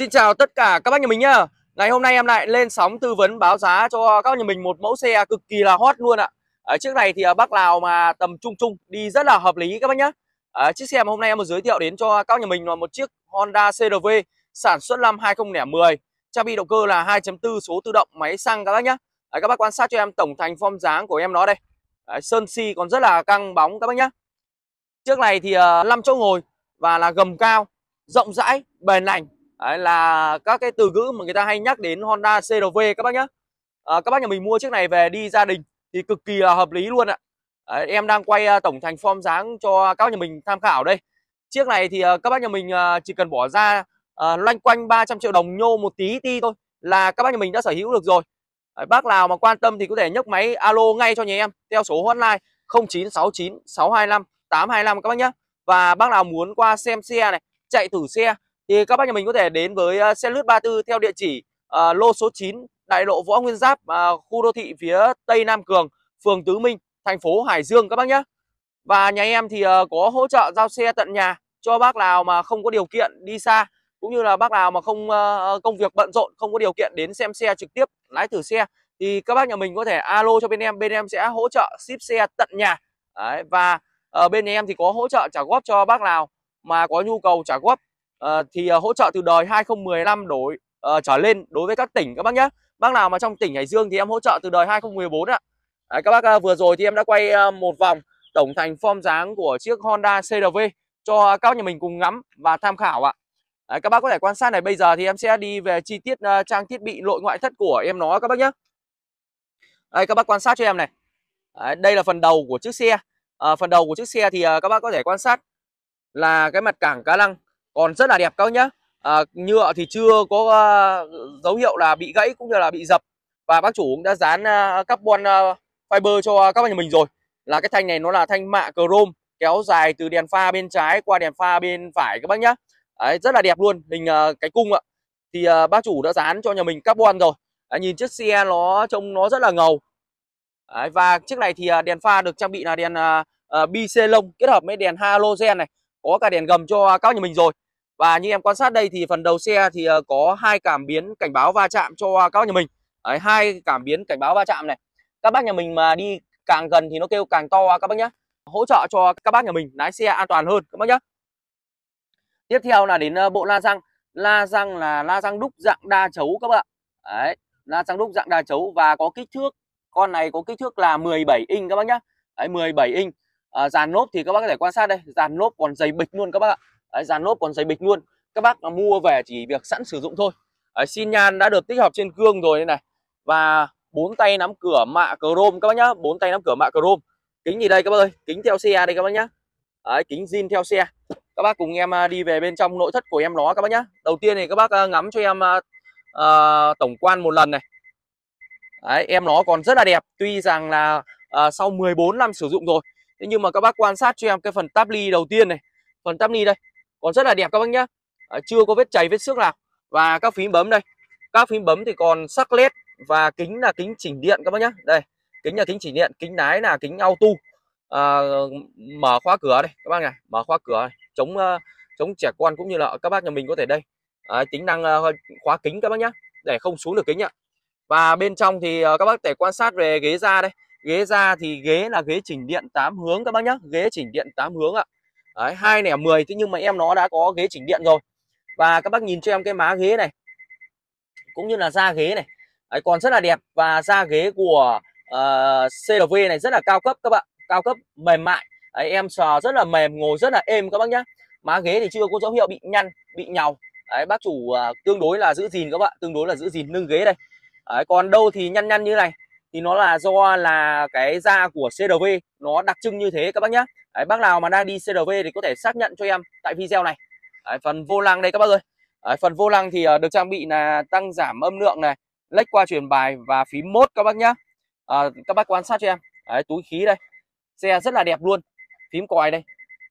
Xin chào tất cả các bác nhà mình nhá. Ngày hôm nay em lại lên sóng tư vấn báo giá cho các nhà mình một mẫu xe cực kỳ là hot luôn ạ. Ở trước này thì à, bác nào mà tầm trung trung đi rất là hợp lý các bác nhá. Ở chiếc xe mà hôm nay em muốn giới thiệu đến cho các nhà mình là một chiếc Honda CRV sản xuất năm 2010, trang bị động cơ là 2.4 số tự động máy xăng các bác nhá. Các bác quan sát cho em tổng thành form dáng của em nó đây. Sơn xi còn rất là căng bóng các bác nhá. Trước này thì à, uh, 5 chỗ ngồi và là gầm cao, rộng rãi, bền lành Đấy là các cái từ ngữ mà người ta hay nhắc đến Honda CRV các bác nhé à, Các bác nhà mình mua chiếc này về đi gia đình thì cực kỳ là hợp lý luôn ạ. À, Em đang quay à, tổng thành form dáng cho các nhà mình tham khảo đây. Chiếc này thì à, các bác nhà mình à, chỉ cần bỏ ra à, loanh quanh 300 triệu đồng nhô một tí ti thôi Là các bác nhà mình đã sở hữu được rồi. À, Bác nào mà quan tâm thì có thể nhấc máy alo ngay cho nhà em Theo số hotline 0969 625 825 các bác nhé Và bác nào muốn qua xem xe này Chạy thử xe thì các bác nhà mình có thể đến với ờ, xe lướt 34 theo địa chỉ uh, lô số 9 đại lộ Võ Nguyên Giáp uh, khu đô thị phía Tây Nam Cường phường Tứ Minh thành phố Hải Dương các bác nhé và nhà em thì uh, có hỗ trợ giao xe tận nhà cho bác nào mà không có điều kiện đi xa cũng như là bác nào mà không uh, công việc bận rộn không có điều kiện đến xem xe trực tiếp lái thử xe thì các bác nhà mình có thể alo cho bên em bên em sẽ hỗ trợ ship xe tận nhà. Đấy, và ở bên em thì có hỗ trợ trả góp cho bác nào mà có nhu cầu trả góp uh, thì uh, hỗ trợ từ đời 2015 đổi uh, trở lên đối với các tỉnh các bác nhé bác nào mà trong tỉnh Hải Dương thì em hỗ trợ từ đời 2014 ạ. À, các bác uh, vừa rồi thì em đã quay uh, một vòng tổng thành form dáng của chiếc Honda CRV cho các nhà mình cùng ngắm và tham khảo ạ. À, các bác có thể quan sát này bây giờ thì em sẽ đi về chi tiết uh, trang thiết bị nội ngoại thất của em nó các bác nhé đây các bác quan sát cho em này. À, đây là phần đầu của chiếc xe. À, phần đầu của chiếc xe thì uh, các bác có thể quan sát là cái mặt cảng cá lăng còn rất là đẹp các nhá. À, nhựa thì chưa có uh, dấu hiệu là bị gãy cũng như là bị dập. Và bác chủ cũng đã dán uh, carbon uh, fiber cho các bạn nhà mình rồi. Là cái thanh này nó là thanh mạ chrome kéo dài từ đèn pha bên trái qua đèn pha bên phải các bác nhá. Đấy, rất là đẹp luôn. Hình uh, cái cung ạ. Thì uh, bác chủ đã dán cho nhà mình carbon rồi. Đấy, nhìn chiếc xe nó trông nó rất là ngầu. Đấy, và chiếc này thì uh, đèn pha được trang bị là đèn uh, uh, bi lông kết hợp với đèn halogen này có cả đèn gầm cho các nhà mình rồi. Và như em quan sát đây thì phần đầu xe thì ờ, có hai cảm biến cảnh báo va chạm cho các nhà mình. Đấy, hai cảm biến cảnh báo va chạm này. Các bác nhà mình mà đi càng gần thì nó kêu càng to các bác nhé hỗ trợ cho các bác nhà mình lái xe an toàn hơn các bác nhé tiếp theo là đến ờ, bộ la răng. La răng là la răng đúc dạng đa chấu các bạn Đấy, la răng đúc dạng đa chấu và có kích thước con này có kích thước là 17 inch các bác nhé Đấy, 17 inch à, dàn lốp thì các bác có thể quan sát đây. Dàn lốp còn dày bịch luôn các bác ạ. Đấy, dàn lốp còn dày bịch luôn. Các bác mua về chỉ việc sẵn sử dụng thôi. Đấy, xin nhan đã được tích hợp trên gương rồi đây này. Và bốn tay nắm cửa mạ chrome các bác nhá. Bốn tay nắm cửa mạ chrome. Kính gì đây các bác ơi? Kính theo xe đây các bác nhá. Đấy, kính zin theo xe. Các bác cùng em à, đi về bên trong nội thất của em nó các bác nhá. Đầu tiên thì các bác à, ngắm cho em uh, tổng quan một lần này. Đấy, em nó còn rất là đẹp. Tuy rằng là uh, sau 14 năm sử dụng rồi thế nhưng mà các bác quan sát cho em cái phần táp ly đầu tiên này. Phần táp ly đây còn rất là đẹp các bác nhá. À, chưa có vết chảy vết xước nào. Và các phím bấm đây. Các phím bấm thì còn sắc led và kính là kính chỉnh điện các bác nhá. Đây kính là kính chỉnh điện kính lái là kính auto. À, mở khóa cửa đây các bác này mở khóa cửa này. chống uh, chống trẻ con cũng như là các bác nhà mình có thể đây. À, tính năng uh, khóa kính các bác nhá. Để không xuống được kính ạ. Và bên trong thì uh, các bác thể quan sát về ghế da đây ghế ra thì ghế là ghế chỉnh điện 8 hướng các bác nhá ghế chỉnh điện 8 hướng ạ. Đấy, 2 nẻ 10 thế nhưng mà em nó đã có ghế chỉnh điện rồi. Và các bác nhìn cho em cái má ghế này cũng như là da ghế này. Đấy, còn rất là đẹp và da ghế của ờ, uh, CLV này rất là cao cấp các bạn cao cấp mềm mại. Đấy, em sờ rất là mềm ngồi rất là êm các bác nhá. Má ghế thì chưa có dấu hiệu bị nhăn bị nhàu Đấy, bác chủ uh, tương đối là giữ gìn các bạn tương đối là giữ gìn lưng ghế đây. Đấy, còn đâu thì nhăn nhăn như này thì nó là do là cái da của CRV nó đặc trưng như thế các bác nhá. Đấy, bác nào mà đang đi CRV thì có thể xác nhận cho em tại video này. Đấy, phần vô lăng đây các bác ơi. Đấy, phần vô lăng thì ờ, được trang bị là tăng giảm âm lượng này lách qua truyền bài và phím mốt các bác nhá. À, các bác quan sát cho em. Đấy, túi khí đây. Xe rất là đẹp luôn. Phím còi đây.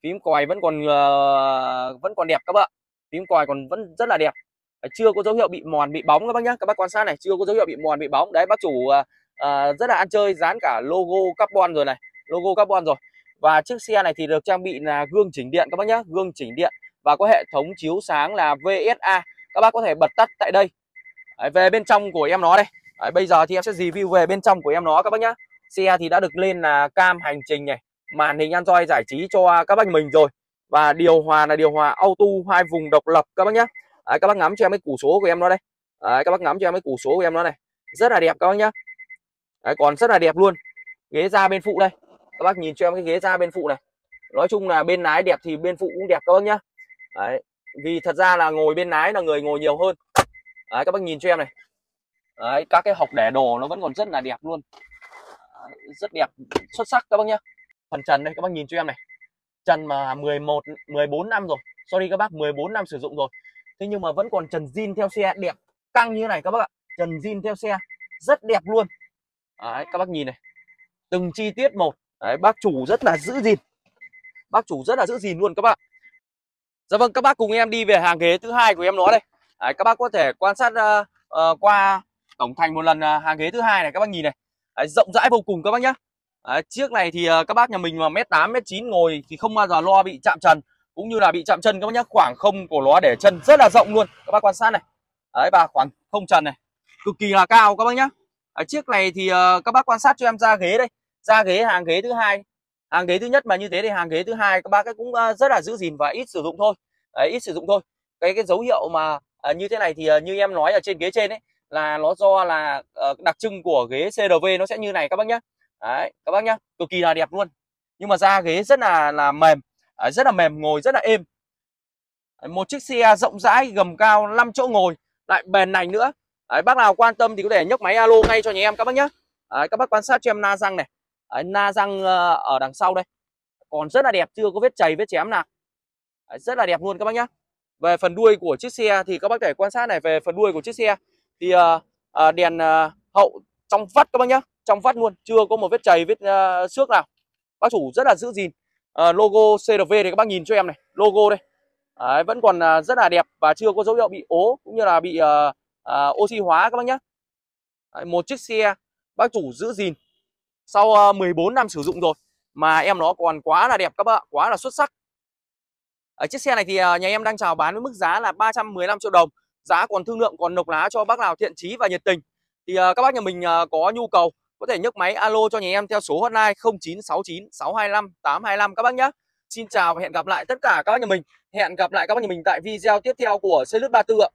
Phím còi vẫn còn uh, vẫn còn đẹp các bạn phím còi còn vẫn rất là đẹp. Đấy, chưa có dấu hiệu bị mòn bị bóng các bác nhá. Các bác quan sát này chưa có dấu hiệu bị mòn bị bóng. Đấy bác chủ uh, uh, rất là ăn chơi dán cả logo carbon rồi này logo carbon rồi. Và chiếc xe này thì được trang bị là gương chỉnh điện các bác nhé gương chỉnh điện và có hệ thống chiếu sáng là VSA các bác có thể bật tắt tại đây. Đấy, về bên trong của em nó đây. Đấy, bây giờ thì em sẽ review về bên trong của em nó các bác nhá. Xe thì đã được lên là cam hành trình này màn hình Android giải trí cho các bác mình rồi. Và điều hòa là điều hòa auto hai vùng độc lập các bác nhá. Đấy, các bác ngắm cho em cái củ số của em nó đây. Đấy, các bác ngắm cho em cái củ số của em nó này. Rất là đẹp các bác nhá. Đấy, còn rất là đẹp luôn. Ghế da bên phụ đây. Các bác nhìn cho em cái ghế da bên phụ này. Nói chung là bên lái đẹp thì bên phụ cũng đẹp các bác nhá. Đấy, vì thật ra là ngồi bên lái là người ngồi nhiều hơn. Đấy, các bác nhìn cho em này. Đấy, các cái hộc để đồ nó vẫn còn rất là đẹp luôn. Đấy, rất đẹp xuất sắc các bác nhá. Phần trần đây các bác nhìn cho em này. Trần mà 11 14 năm rồi. Sorry các bác 14 năm sử dụng rồi. Thế nhưng mà vẫn còn trần zin theo xe đẹp căng như này các bác ạ. Trần zin theo xe rất đẹp luôn. Đấy, các bác nhìn này. Từng chi tiết một. Đấy, bác chủ rất là giữ gìn. Bác chủ rất là giữ gìn luôn các bạn. Dạ vâng các bác cùng em đi về hàng ghế thứ hai của em nó đây. Đấy, các bác có thể quan sát uh, uh, qua tổng thành một lần uh, hàng ghế thứ hai này các bác nhìn này. Đấy, rộng rãi vô cùng các bác nhá. Đấy, chiếc này thì uh, các bác nhà mình mà mét tám mét chín ngồi thì không bao giờ lo bị chạm trần cũng như là bị chạm chân các bác nhá. Khoảng không của nó để chân rất là rộng luôn. Các bác quan sát này. Đấy và khoảng không trần này. Cực kỳ là cao các bác nhá ở chiếc này thì uh, các bác quan sát cho em ra ghế đây. Ra ghế hàng ghế thứ hai. Hàng ghế thứ nhất mà như thế thì hàng ghế thứ hai các bác ấy cũng uh, rất là giữ gìn và ít sử dụng thôi. Đấy, ít sử dụng thôi. Cái cái dấu hiệu mà uh, như thế này thì uh, như em nói ở trên ghế trên ấy là nó do là uh, đặc trưng của ghế CRV nó sẽ như này các bác nhá. Đấy các bác nhá cực kỳ là đẹp luôn. Nhưng mà da ghế rất là là mềm. Uh, rất là mềm ngồi rất là êm. Một chiếc xe rộng rãi gầm cao 5 chỗ ngồi. Lại bền này nữa đấy, bác nào quan tâm thì có thể nhấc máy alo ngay cho nhà em các bác nhé. đấy, các bác quan sát cho em na răng này. Đấy, na răng ờ, ở đằng sau đây. Còn rất là đẹp chưa có vết chảy vết chém nào. Đấy, rất là đẹp luôn các bác nhé. về phần đuôi của chiếc xe thì các bác thể quan sát này về phần đuôi của chiếc xe thì uh, uh, đèn uh, hậu trong vắt các bác nhé, trong vắt luôn chưa có một vết chảy vết uh, xước nào. Bác chủ rất là giữ gìn. Uh, logo CRV thì các bác nhìn cho em này logo đây. Đấy, vẫn còn uh, rất là đẹp và chưa có dấu hiệu bị ố cũng như là bị uh, uh, oxy hóa các bác nhé Đấy, một chiếc xe bác chủ giữ gìn. Sau ờ, uh, 14 năm sử dụng rồi mà em nó còn quá là đẹp các bạn quá là xuất sắc. Ở chiếc xe này thì uh, nhà em đang chào bán với mức giá là 315 triệu đồng. Giá còn thương lượng còn nộc lá cho bác nào thiện chí và nhiệt tình. Thì uh, các bác nhà mình uh, có nhu cầu có thể nhấc máy alo cho nhà em theo số hotline 0969 625 825 các bác nhé Xin chào và hẹn gặp lại tất cả các bác nhà mình. Hẹn gặp lại các bác nhà mình tại video tiếp theo của xe lướt 34 ạ.